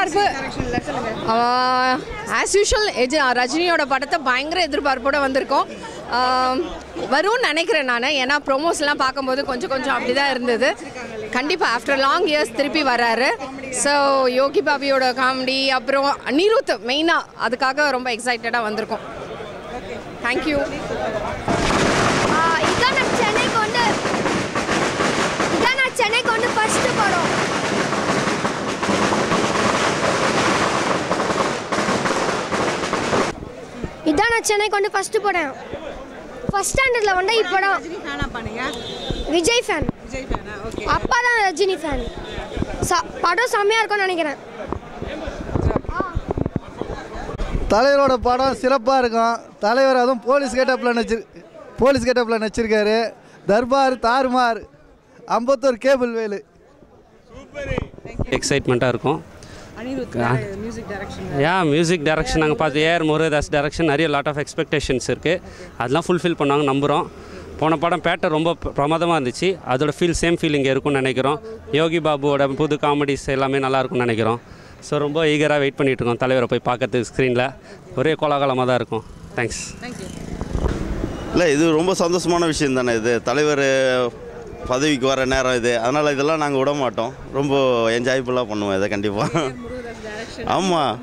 எதிர்பார்ப்பு. As usual edge ரஜினியோட படத்தை பயங்கர எதிர்பார்ப்போட வந்திருக்கோம். வரும்னு நினைக்கிறேன் நான். ஏன்னா ப்ரொமோஸ்லாம் பார்க்கும்போது கொஞ்சம் கொஞ்சம் அப்படி தான் இருந்தது. கண்டிப்பாக ஆஃப்டர் லாங் இயர்ஸ் திருப்பி வராரு. ஸோ யோகி பாபியோட காமெடி அப்புறம் அனிருத் மெயினாக அதுக்காக ரொம்ப எக்ஸைட்டடாக வந்திருக்கோம். தேங்க்யூ இதான் நான் சென்னைக்கு வந்து இதான் நான் சென்னைக்கு வந்து ஃபர்ஸ்ட் படம் இதான் நான் சென்னைக்கு வந்து ஃபர்ஸ்ட் படம் ஃபர்ஸ்ட் ஸ்டாண்டர்டில் வந்து இப்படம் விஜய் ஃபேன் அப்பா தான் ரஜினி ஃபேன் படம் செம்மையாக இருக்கும்னு நினைக்கிறேன். தலைவரோட படம் சிறப்பாக இருக்கும். தலைவர் அதுவும் போலீஸ் கெட்டப்பில் நடிச்சிரு போலீஸ் கெட்டப்பில் நடிச்சிருக்காரு. தர்பார் தாறுமார் அம்பத்தூர் கேபிள் வேலு. எக்ஸைட்மெண்ட்டாக இருக்கும். யா மியூசிக் டைரக்ஷன் நாங்கள் பார்த்து ஏஆர் முருகதாஸ் டைரக்ஷன் நிறைய லாட் ஆஃப் எக்ஸ்பெக்டேஷன்ஸ் இருக்குது அதெல்லாம் ஃபுல்ஃபில் பண்ணுவாங்க நம்புகிறோம் போன படம் பேட்டை ரொம்ப பிரமாதமாக இருந்துச்சு. அதோட ஃபீல் சேம் ஃபீல் இங்கே இருக்கும்னு நினைக்கிறோம். யோகி பாபுவோட புது காமெடிஸ் எல்லாமே நல்லா இருக்கும்னு நினைக்கிறோம். ஸோ ரொம்ப ஈகராக வெயிட் பண்ணிட்டு இருக்கோம் தலைவரை போய் பார்க்கறதுக்கு ஸ்க்ரீனில் ஒரே கோலாகலமாக தான் இருக்கும். தேங்க்ஸ் இல்லை இது ரொம்ப சந்தோஷமான விஷயம் தானே. இது தலைவர் பதவிக்கு வர நேரம் இது. அதனால் இதெல்லாம் நாங்கள் விட மாட்டோம். ரொம்ப என்ஜாய்ஃபுல்லாக பண்ணுவோம் இதை கண்டிப்பாக ஆமாம்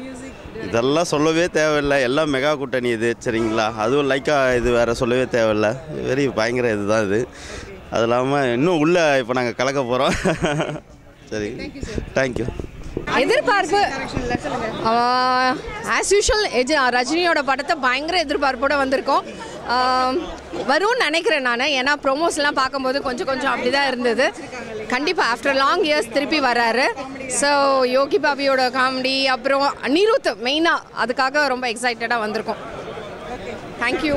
இதெல்லாம் சொல்லவே தேவையில்லை. எல்லாம் மெகா கூட்டணி இது சரிங்களா? அதுவும் லைக்கா இது வேறு சொல்லவே தேவையில்லை. வெரி பயங்கர இதுதான் இது. அது இல்லாமல் இன்னும் உள்ளே இப்போ நாங்கள் கலக்க போகிறோம் சரி. தேங்க்யூ எதிர்பார்ப்பு. ஆஸ் யூஷுவல் ரஜினியோட படத்தை பயங்கர எதிர்பார்ப்போட வந்திருக்கோம். வரும்னு நினைக்கிறேன் நான். ஏன்னா ப்ரொமோஸ்லாம் பார்க்கும்போது கொஞ்சம் கொஞ்சம் அப்படி தான் இருந்தது. கண்டிப்பாக ஆஃப்டர் லாங் இயர்ஸ் திருப்பி வராரு. ஸோ யோகி பாபியோட காமெடி அப்புறம் அனிருத் மெயினாக அதுக்காக ரொம்ப எக்ஸைட்டடாக வந்திருக்கோம். தேங்க்யூ